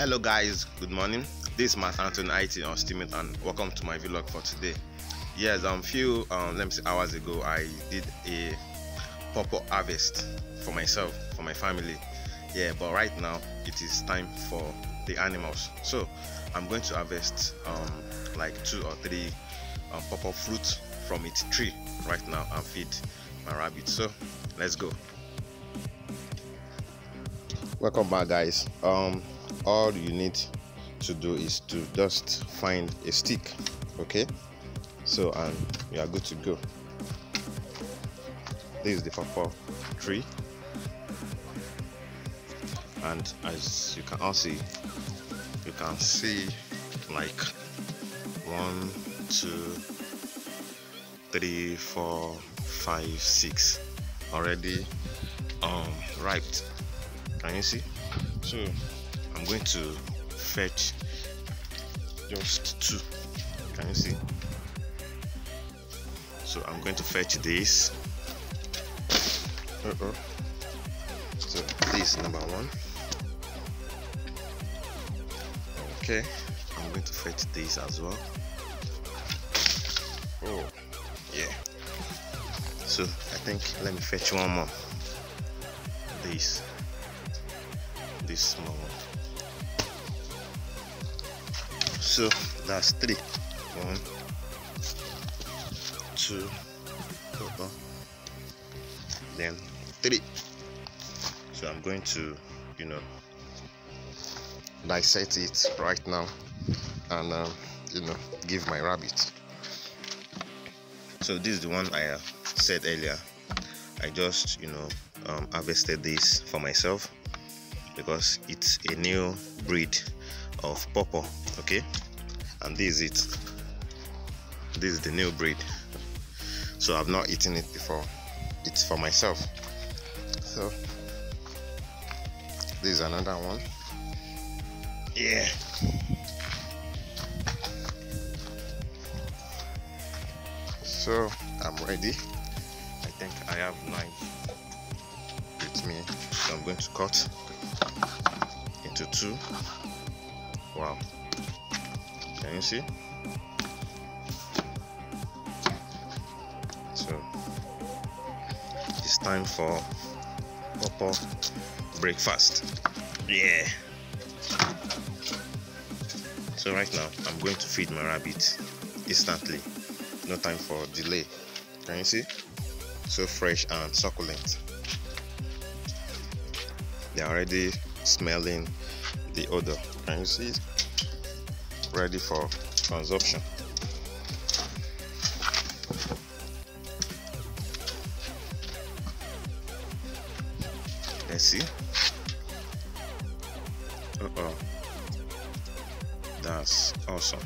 hello guys. Good morning. This is Matt Anthony IT on Steemit and welcome to my vlog for today. Yes um few um let me see hours ago I did a pawpaw harvest for myself for my family. Yeah but right now it is time for the animals. So I'm going to harvest um like two or three um, pawpaw fruit from its tree right now and feed my rabbit. So let's go. Welcome back guys. Um all you need to do is to just find a stick okay? So and you are good to go. This is the pawpaw tree and as you can all see you can see like one two three four five six already um ripe. Can you see? So i'm going to fetch just two can you see? So i'm going to fetch this. Uh -oh. so this number one. Okay i'm going to fetch this as well. Oh yeah. So i think let me fetch one more. This. This small one so that's three. One two uh-uh. then three. So i'm going to you know dissect it right now and um, you know give my rabbit. So this is the one i uh, said earlier. I just you know um, harvested this for myself because it's a new breed of pawpaw okay? And this is it. This is the new breed. So i've not eaten it before. It's for myself. So this is another one. Yeah. So i'm ready. I think i have knife with me. So i'm going to cut into two wow. Can you see? So it's time for pawpaw breakfast. Yeah. So right now i'm going to feed my rabbit instantly. No time for delay. Can you see? So fresh and succulent. They're already smelling the odor can you see it? Ready for consumption. Let's see. Uh-oh. That's awesome.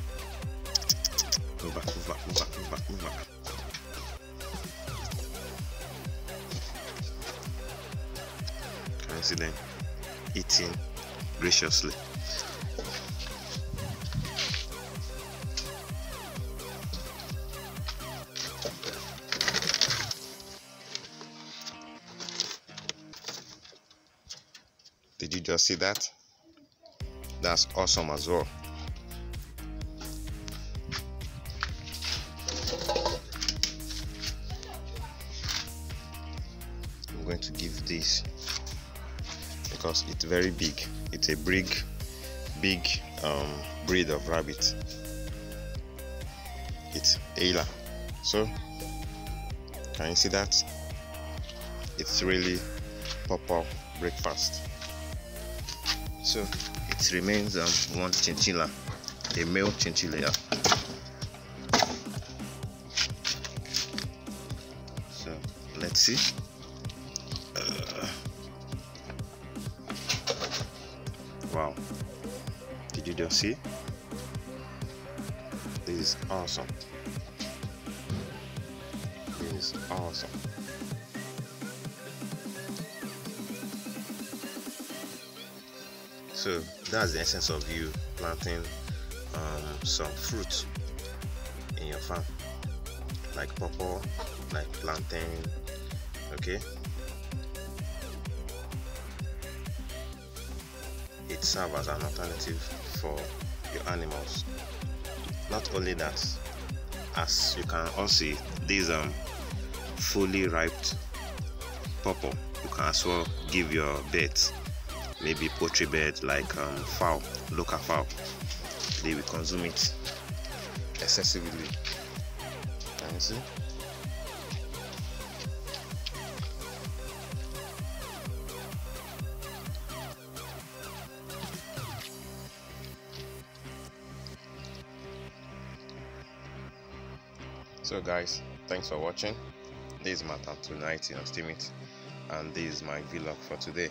Move back move back move back move back move back. Can you see them eating graciously you just see that? That's awesome as well. I'm going to give this because it's very big. It's a big, big um, breed of rabbit. It's Ayla. So, can you see that? It's really pawpaw breakfast so it remains um, one chinchilla a male chinchilla so let's see. Uh, wow. Did you just see? This is awesome. This is awesome so that's the essence of you planting um, some fruit in your farm. Like pawpaw like plantain okay? It serves as an alternative for your animals. Not only that as you can all see these um fully ripe pawpaw you can as well give your birds maybe poultry bed like um, fowl local fowl. They will consume it excessively. Can you see? So guys thanks for watching. This is my Matt Anthony IT in Ostimit and this is my vlog for today